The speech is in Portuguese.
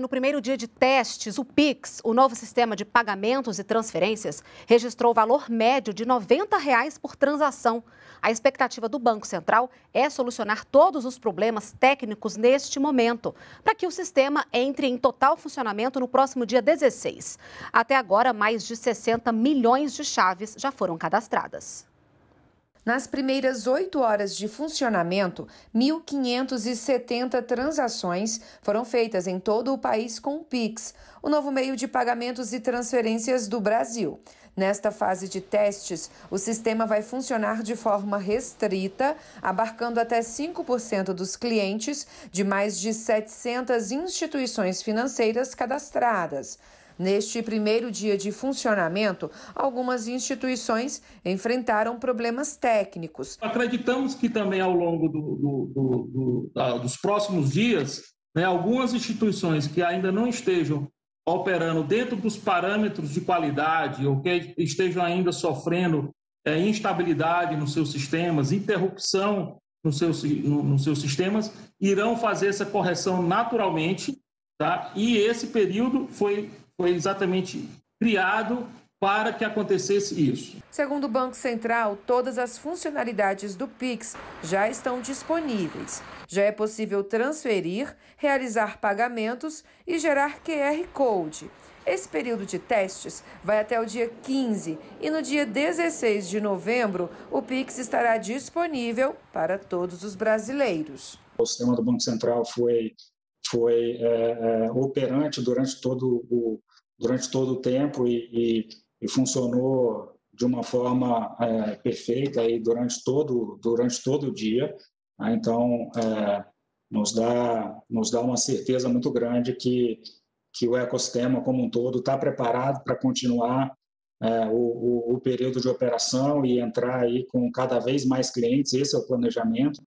No primeiro dia de testes, o Pix, o novo sistema de pagamentos e transferências, registrou valor médio de 90 reais por transação. A expectativa do Banco Central é solucionar todos os problemas técnicos neste momento, para que o sistema entre em total funcionamento no próximo dia 16. Até agora, mais de 60 milhões de chaves já foram cadastradas. Nas primeiras oito horas de funcionamento, 1.570 transações foram feitas em todo o país com o Pix, o novo meio de pagamentos e transferências do Brasil. Nesta fase de testes, o sistema vai funcionar de forma restrita, abarcando até 5% dos clientes de mais de 700 instituições financeiras cadastradas. Neste primeiro dia de funcionamento, algumas instituições enfrentaram problemas técnicos. Acreditamos que também ao longo do, do, do, dos próximos dias, né, algumas instituições que ainda não estejam operando dentro dos parâmetros de qualidade ou que estejam ainda sofrendo é, instabilidade nos seus sistemas, interrupção nos seus, no, nos seus sistemas, irão fazer essa correção naturalmente, tá? E esse período foi foi exatamente criado para que acontecesse isso. Segundo o Banco Central, todas as funcionalidades do Pix já estão disponíveis. Já é possível transferir, realizar pagamentos e gerar QR Code. Esse período de testes vai até o dia 15 e no dia 16 de novembro o Pix estará disponível para todos os brasileiros. O sistema do Banco Central foi, foi é, é, operante durante todo o durante todo o tempo e, e, e funcionou de uma forma é, perfeita aí durante todo durante todo o dia. Né? Então é, nos dá nos dá uma certeza muito grande que que o ecossistema como um todo está preparado para continuar é, o, o, o, período de operação e entrar aí com cada vez mais clientes. Esse é o planejamento.